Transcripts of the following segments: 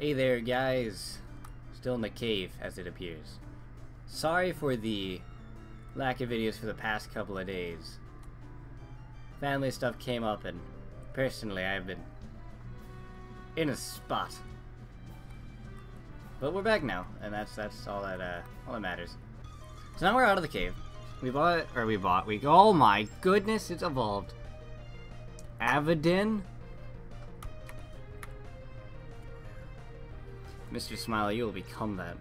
Hey there, guys. Still in the cave, as it appears. Sorry for the lack of videos for the past couple of days. Family stuff came up, and personally, I've been in a spot. But we're back now, and that's that's all that uh, all that matters. So now we're out of the cave. We bought, or we bought, we, oh my goodness, it's evolved. Avidin? Mr. Smiley, you will become that.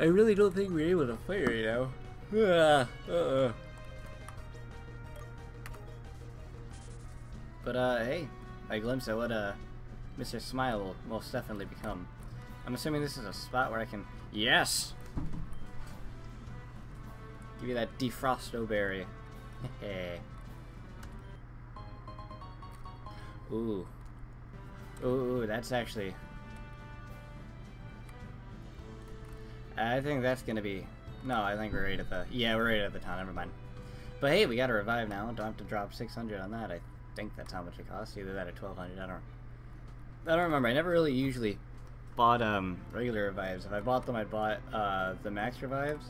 I really don't think we're able to fight right now. Uh, uh, But, uh, hey, I glimpse at what, uh, Mr. Smile will most definitely become. I'm assuming this is a spot where I can... Yes! Give you that defrosto berry. Hey. Ooh. Ooh, that's actually... I think that's gonna be... No, I think we're right at the... Yeah, we're right at the town, never mind. But hey, we got to revive now. Don't have to drop 600 on that. I think that's how much it costs. Either that or 1200 I don't... I don't remember. I never really usually bought um, regular revives. If I bought them, I bought uh, the max revives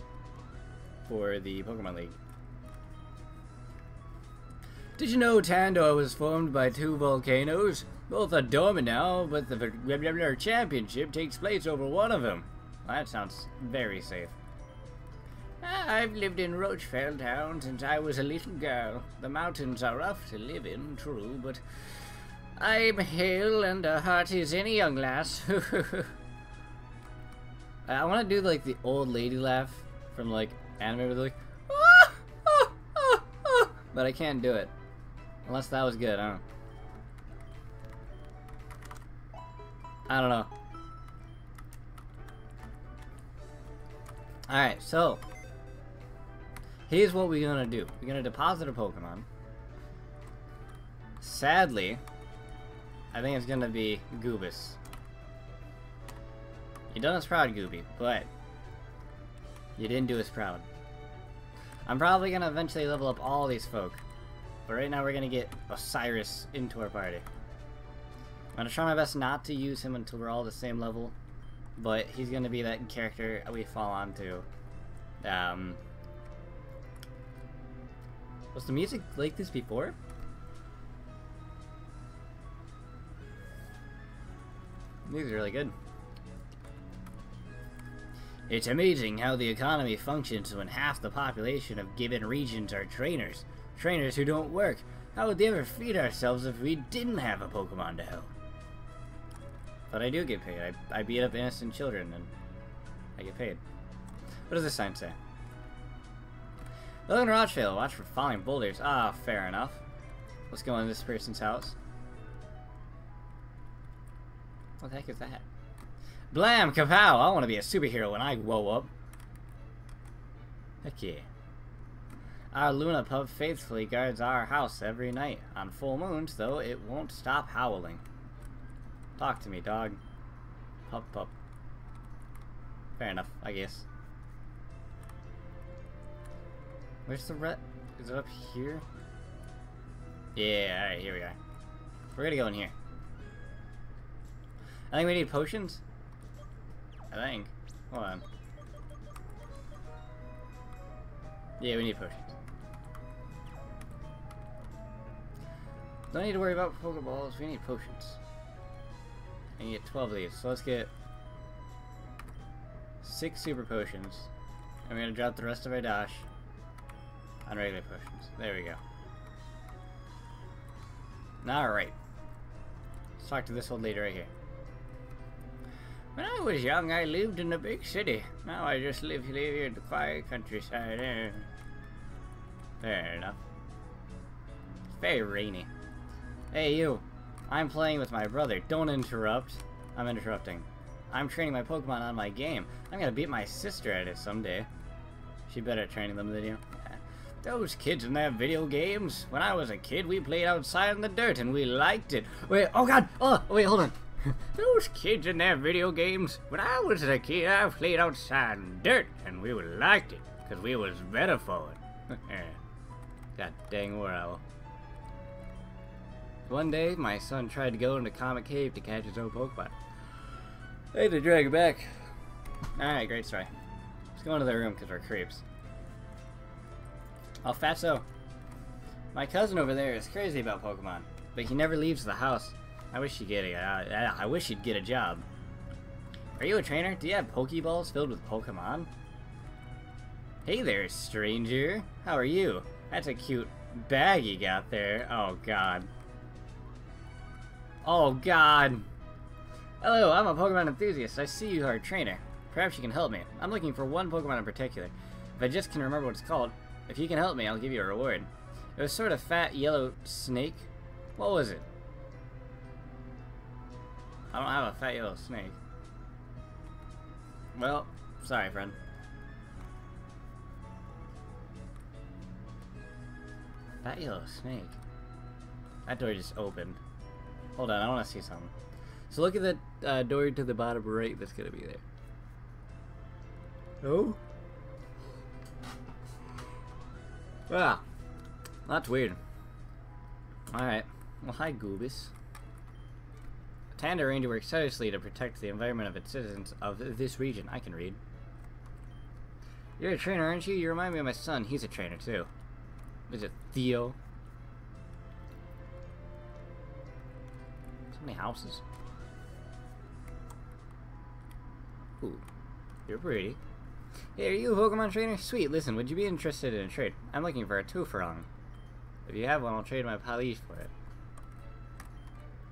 for the Pokemon League. Did you know Tandor was formed by two volcanoes? Both are dormant now, but the championship takes place over one of them. That sounds very safe. Ah, I've lived in Rochfale Town since I was a little girl. The mountains are rough to live in, true, but I'm hale and a hearty as any young lass. I want to do like the old lady laugh from like anime like, ah, ah, ah, ah, but I can't do it unless that was good. I don't. Know. I don't know. Alright, so here's what we're gonna do. We're gonna deposit a Pokemon. Sadly, I think it's gonna be Goobus. You done us proud, Gooby, but you didn't do us proud. I'm probably gonna eventually level up all these folk, but right now we're gonna get Osiris into our party. I'm gonna try my best not to use him until we're all the same level, but he's gonna be that character we fall onto. Um, was the music like this before? These are really good. It's amazing how the economy functions when half the population of given regions are trainers. Trainers who don't work. How would they ever feed ourselves if we didn't have a Pokemon to help? But I do get paid. I, I beat up innocent children and I get paid. What does this sign say? Logan Rochville, watch for falling boulders. Ah, fair enough. Let's go into this person's house. What the heck is that? Blam! Kapow! I want to be a superhero when I grow up. Heck yeah. Our Lunapup faithfully guards our house every night. On full moons, though, it won't stop howling. Talk to me, dog. Pup, pup. Fair enough, I guess. Where's the red? Is it up here? Yeah, alright, here we are. We're gonna go in here. I think we need potions. I think. Hold on. Yeah, we need potions. Don't need to worry about Pokeballs, we need potions. And you get 12 of these, so let's get 6 super potions. And we're gonna drop the rest of our dash on regular potions. There we go. Alright. Let's talk to this old lady right here. When I was young, I lived in a big city. Now I just live, live here in the quiet countryside. Eh. Fair enough. It's very rainy. Hey, you. I'm playing with my brother. Don't interrupt. I'm interrupting. I'm training my Pokemon on my game. I'm gonna beat my sister at it someday. She better at training them than you. Those kids and their video games. When I was a kid, we played outside in the dirt and we liked it. Wait, oh god! Oh, wait, hold on. Those kids and their video games. When I was a kid, I played outside in dirt, and we liked it, because we was better for it. God dang, where I One day, my son tried to go into Comet Cave to catch his own Pokemon. I had to drag it back. Alright, great story. Let's go into the room because we're creeps. Oh, Fatso. My cousin over there is crazy about Pokemon, but he never leaves the house. I wish he'd get a, uh, I wish he'd get a job. Are you a trainer? Do you have Pokeballs filled with Pokemon? Hey there, stranger. How are you? That's a cute bag you got there. Oh, God. Oh, God. Hello, I'm a Pokemon enthusiast. I see you are a trainer. Perhaps you can help me. I'm looking for one Pokemon in particular. If I just can remember what it's called, if you can help me, I'll give you a reward. It was sort of fat yellow snake. What was it? I don't have a fat yellow snake. Well, sorry, friend. Fat yellow snake. That door just opened. Hold on, I want to see something. So look at the uh, door to the bottom right that's going to be there. Oh? Ah, that's weird. Alright. Well, hi, Goobis. Tandor Ranger works tirelessly to protect the environment of its citizens of this region. I can read. You're a trainer, aren't you? You remind me of my son. He's a trainer, too. Is it Theo? Many houses. Ooh. You're pretty. Hey, are you a Pokemon trainer? Sweet, listen, would you be interested in a trade? I'm looking for a Tofurong. If you have one, I'll trade my Palish for it.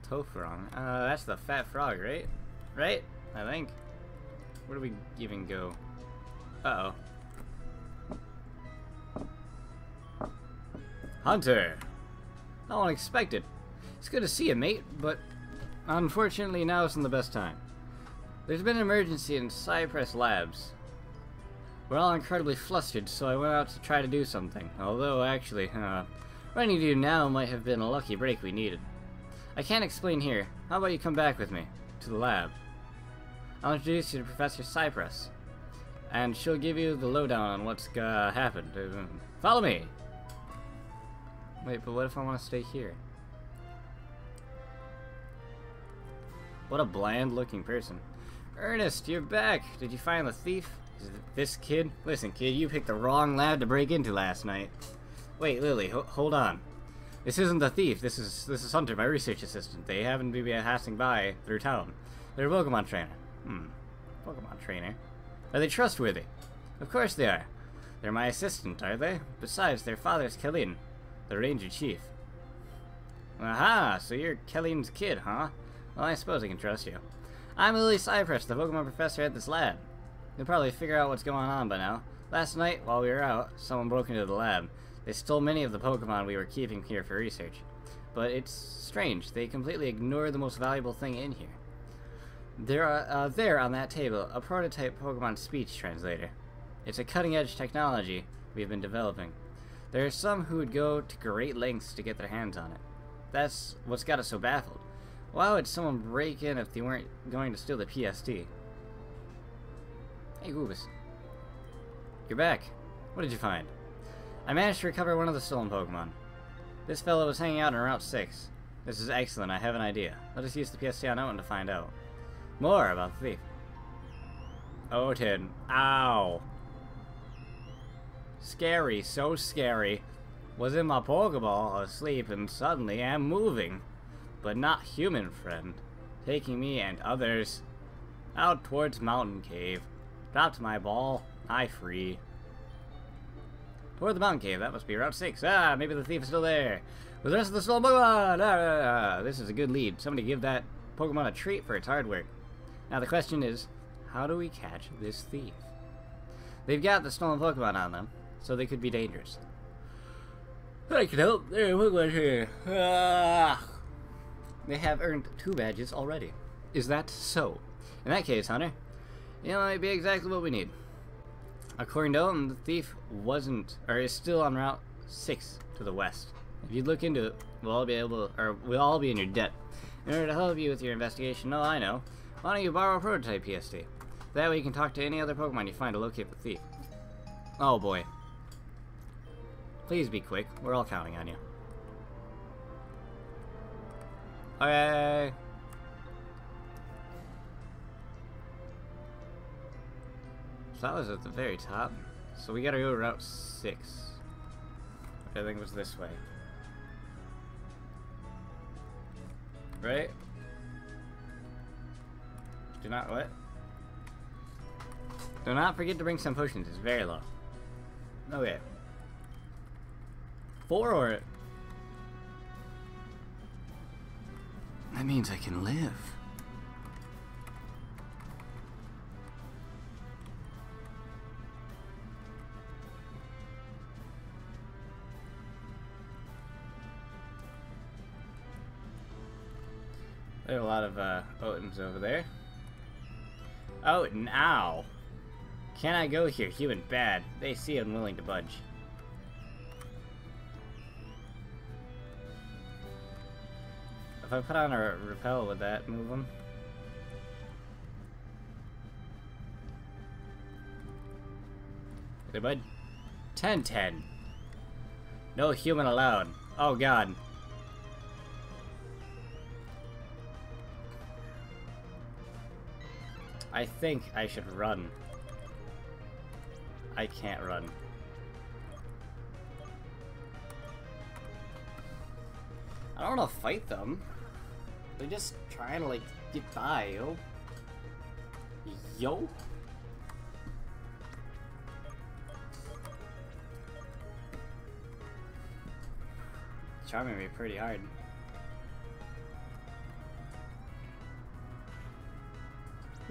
Tofurong? Uh, that's the fat frog, right? Right? I think. Where do we even go? Uh-oh. Hunter! How unexpected. It's good to see you, mate, but unfortunately now isn't the best time. There's been an emergency in Cypress Labs. We're all incredibly flustered, so I went out to try to do something. Although, actually, uh, need to do now might have been a lucky break we needed. I can't explain here. How about you come back with me to the lab? I'll introduce you to Professor Cypress, and she'll give you the lowdown on what's uh, happened. Uh, follow me! Wait, but what if I want to stay here? What a bland looking person. Ernest, you're back! Did you find the thief? This kid? Listen, kid, you picked the wrong lab to break into last night. Wait, Lily, ho hold on. This isn't the thief. This is this is Hunter, my research assistant. They happen to be passing by through town. They're a Pokemon trainer. Hmm. Pokemon trainer. Are they trustworthy? Of course they are. They're my assistant, are they? Besides, their father's Kellyn, the ranger chief. Aha, so you're Kellyn's kid, huh? Well, I suppose I can trust you. I'm Lily Cypress, the Pokemon professor at this lab. You'll probably figure out what's going on by now. Last night, while we were out, someone broke into the lab. They stole many of the Pokemon we were keeping here for research. But it's strange, they completely ignore the most valuable thing in here. There are, uh, there on that table, a prototype Pokemon speech translator. It's a cutting-edge technology we've been developing. There are some who would go to great lengths to get their hands on it. That's what's got us so baffled. Why would someone break in if they weren't going to steal the PST? Hey, Goobus. You're back. What did you find? I managed to recover one of the stolen Pokemon. This fellow was hanging out in Route 6. This is excellent, I have an idea. Let us use the PST on Owten to find out. More about the thief. Owten. Ow. Scary, so scary. Was in my Pokeball, asleep, and suddenly am moving. But not human, friend. Taking me and others out towards Mountain Cave. Dropped my ball, I free. Toward the mountain cave. That must be Route 6. Ah, maybe the thief is still there. With the rest of the stolen Pokemon! Ah, ah, ah, this is a good lead. Somebody give that Pokemon a treat for its hard work. Now the question is, how do we catch this thief? They've got the stolen Pokemon on them, so they could be dangerous. I can help. There are Pokemon here. Ah. They have earned two badges already. Is that so? In that case, Hunter, it might be exactly what we need. According to Elton, the thief wasn't, or is still on Route 6 to the west. If you look into it, we'll all be able, or we'll all be in your debt. In order to help you with your investigation, oh, I know. Why don't you borrow a prototype PST? That way you can talk to any other Pokemon you find to locate the thief. Oh boy. Please be quick. We're all counting on you. Okay. So that was at the very top. So we gotta go Route 6. I think it was this way. Right? Do not what? Do not forget to bring some potions. It's very low. Oh, okay. Four or... That means I can live. There are a lot of uh, Owtens over there. Oh, now. Can I go here? Human bad. They see unwilling to budge. If I put on a repel, would that move them? Hey, bud. 10 10. No human allowed. Oh, God. I think I should run. I can't run. I don't want to fight them. They're just trying to, like, get by, yo. Yo? Charming me pretty hard.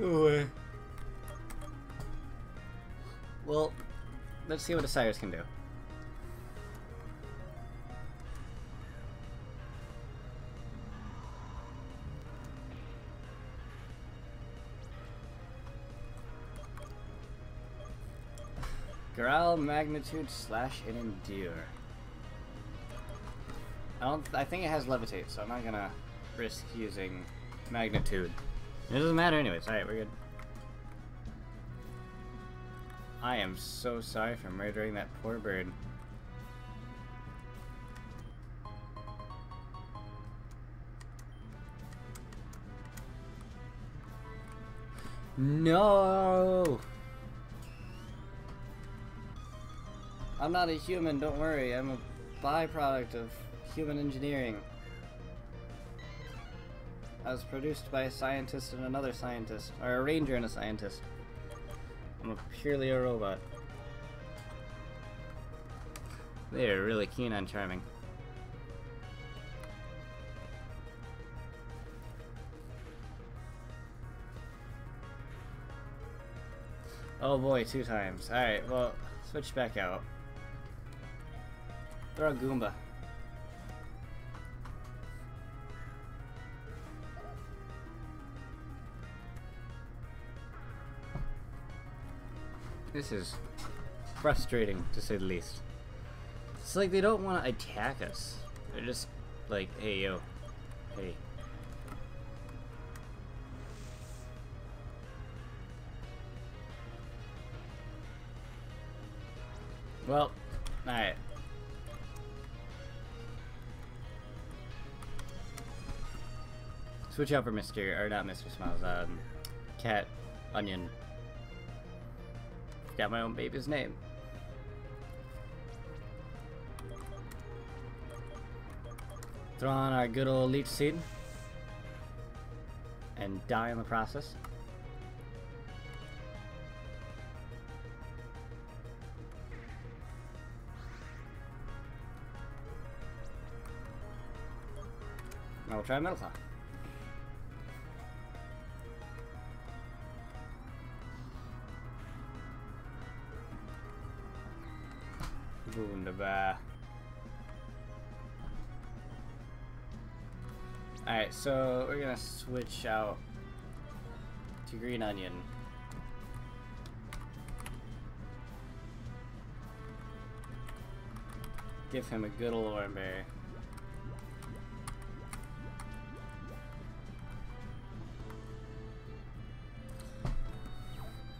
Oh, well, let's see what Osiris can do. Growl, magnitude, slash, and endure. I don't. I think it has levitate, so I'm not gonna risk using magnitude. It doesn't matter anyways. Alright, we're good. I am so sorry for murdering that poor bird. No! I'm not a human, don't worry. I'm a byproduct of human engineering. I was produced by a scientist and another scientist, or a ranger and a scientist. I'm a purely a robot. They're really keen on charming. Oh boy, two times. Alright, well, switch back out. Throw a Goomba. This is frustrating, to say the least. It's like they don't want to attack us. They're just like, hey, yo. Hey. Well, alright. Switch out for Mr. or not Mr. Smiles, um, Cat, Onion, Got my own baby's name. Throw on our good old leech seed. And die in the process. We'll try Metal Claw. Wunderbar. Alright, so we're gonna switch out to green onion. Give him a good old berry.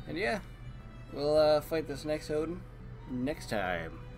And yeah, we'll uh, fight this next Owten next time.